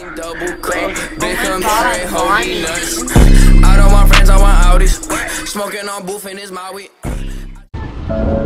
Double cup, big straight holy nuts. I don't want friends, I want Audis. Smoking on booth it's my weed.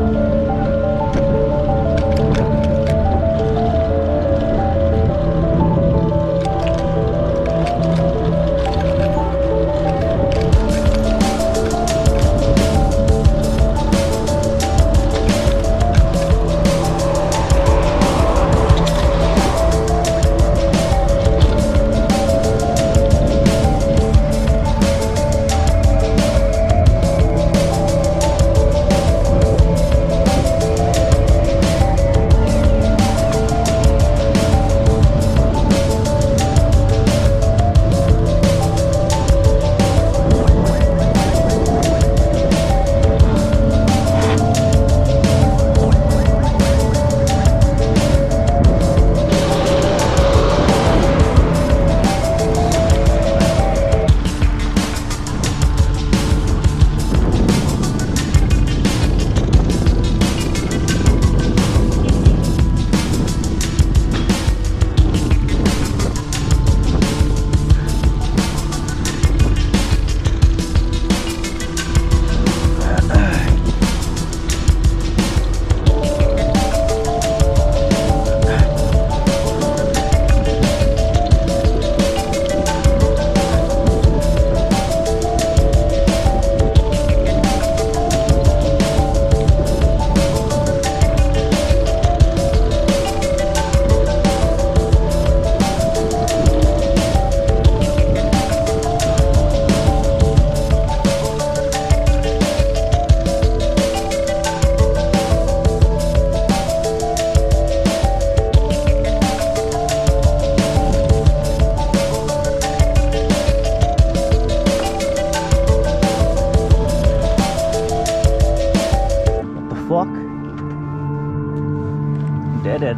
did it.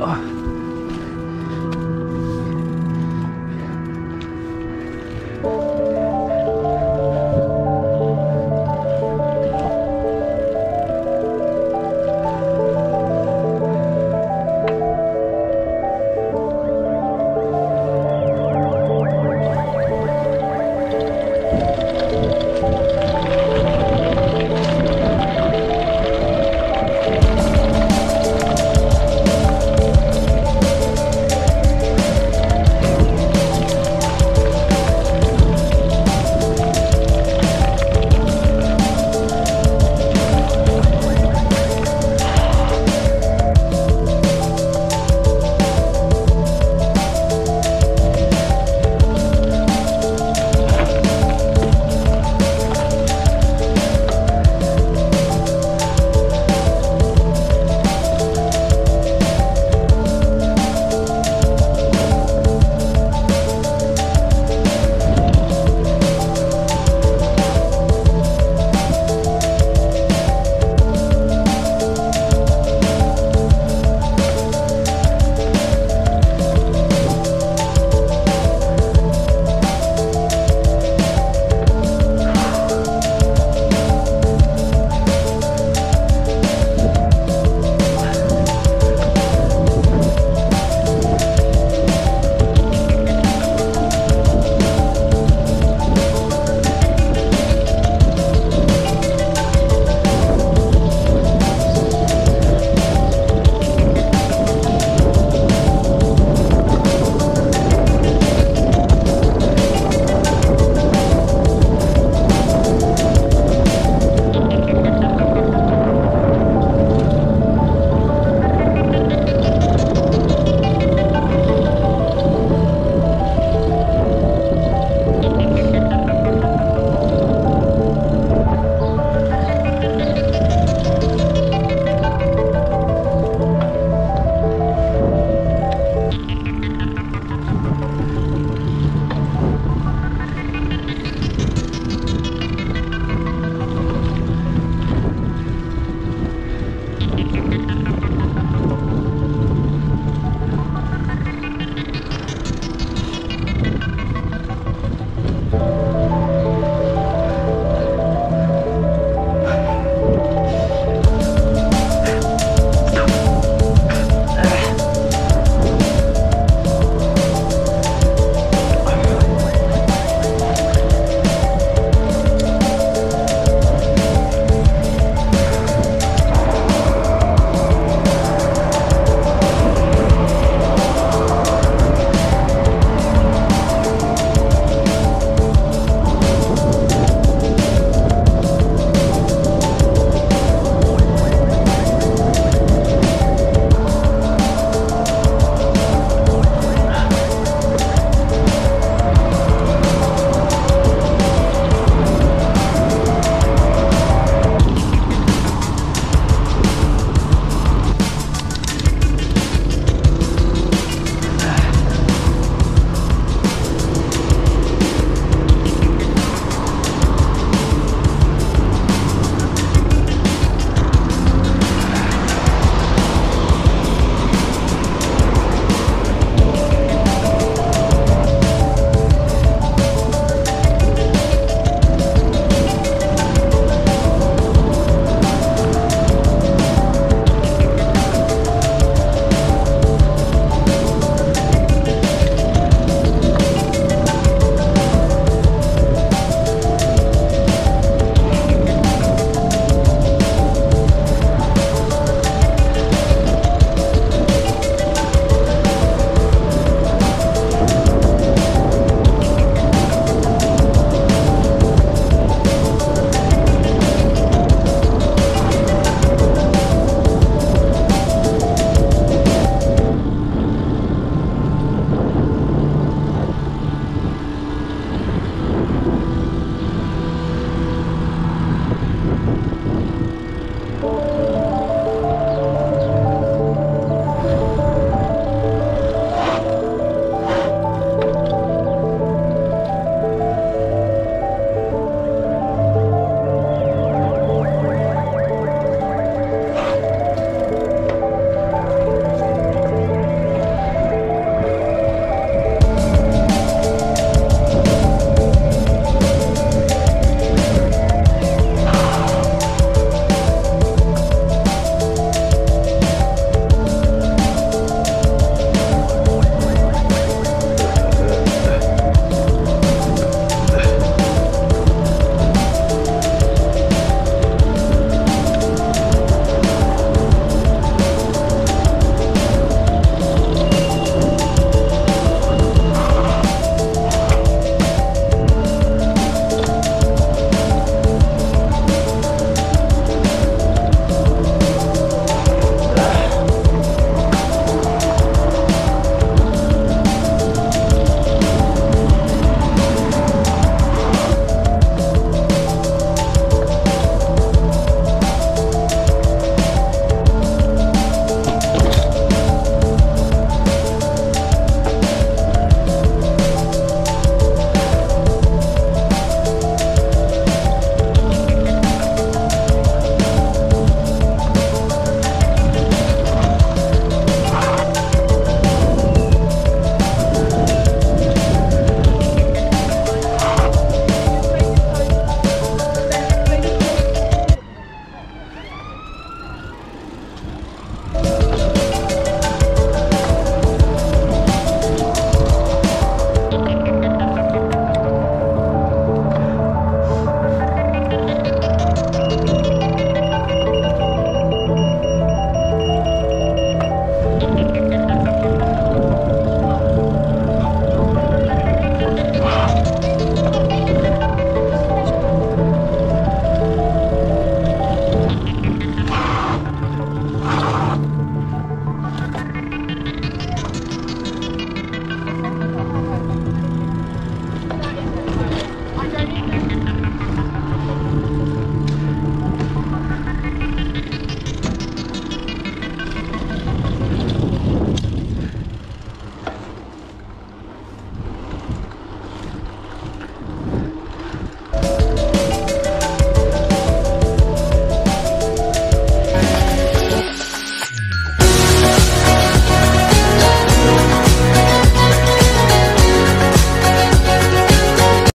Oh.